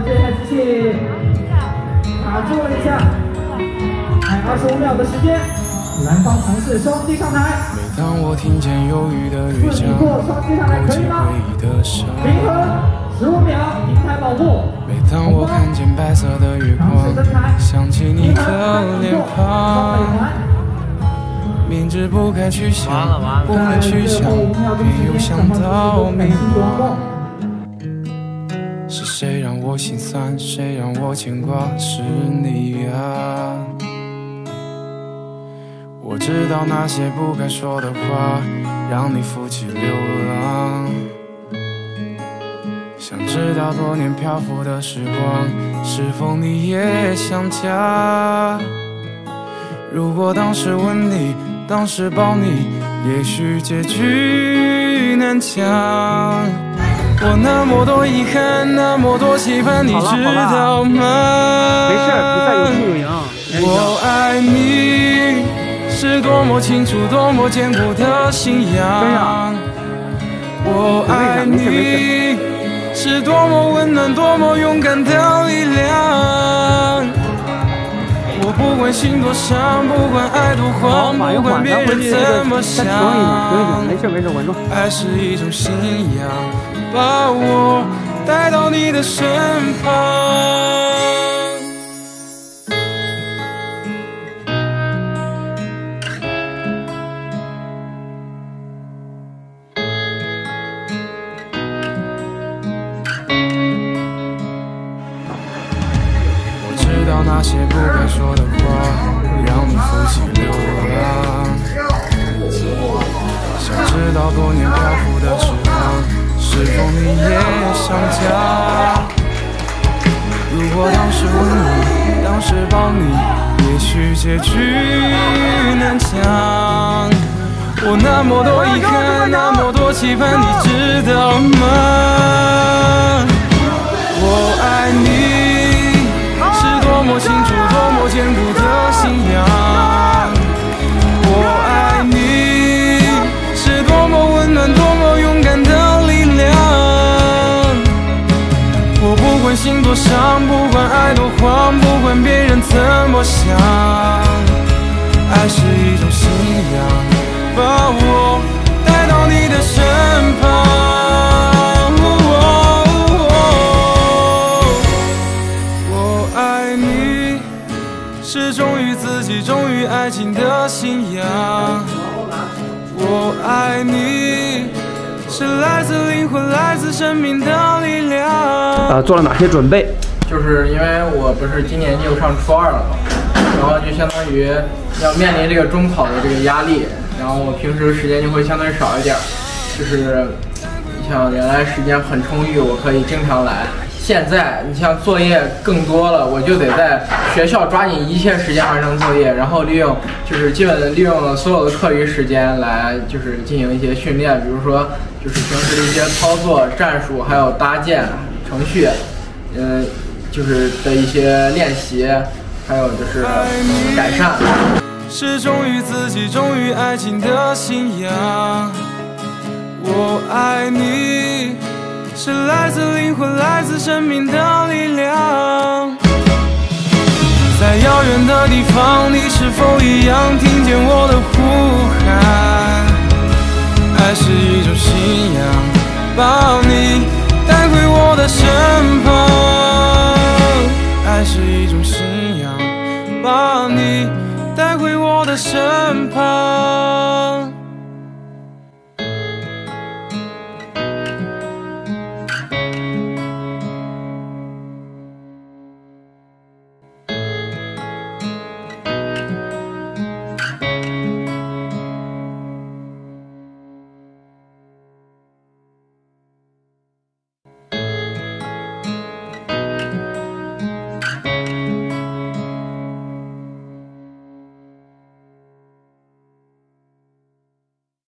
注意一下，还有二十五秒的时间，南方同事双击上台。每当我听见忧郁的雨自己过双击上来勾起可以吗？回忆的伤。平衡，十五秒，平台保护。每当我看见白色的月光，想起你的脸庞，明知不该去想，不该去想，偏又想到迷茫。是谁让我心酸？谁让我牵挂？是你啊！我知道那些不该说的话，让你负气流浪。想知道多年漂浮的时光，是否你也想家？如果当时吻你，当时抱你，也许结局难讲。我那么多遗憾，那么多期盼，你知道吗？没事，有输有赢。我爱你是多么清楚、多么坚固的信仰。我爱你是多么温暖、多么勇敢的力量。管心多伤，不管爱多慌，马不管别人怎么想没事没事，稳住。爱是一种信仰，把我带到你的身旁。道那些不该说的话，让你负起流浪。想知道多年漂浮的时光，是否你也想家？如果当时吻你，当时抱你，也许结局难讲。我那么多遗憾，那么多期盼，你知道吗？心多伤，不管爱多慌，不管别人怎么想，爱是一种信仰，把我带到你的身旁。我爱你是忠于自己、忠于爱情的信仰。我爱你是来自灵魂、来自生命的力量。呃，做了哪些准备？就是因为我不是今年就上初二了嘛，然后就相当于要面临这个中考的这个压力，然后我平时时间就会相对少一点，就是你像原来时间很充裕，我可以经常来。现在你像作业更多了，我就得在学校抓紧一切时间完成作业，然后利用就是基本利用了所有的课余时间来就是进行一些训练，比如说就是平时的一些操作、战术，还有搭建程序，呃，就是的一些练习，还有就是改善。是忠于自己、忠于爱情的信仰。我爱你，是来自灵魂、来自生命的力量。在遥远的地方，你是否一样听见我的呼喊？爱是一种信仰，把你带回我的身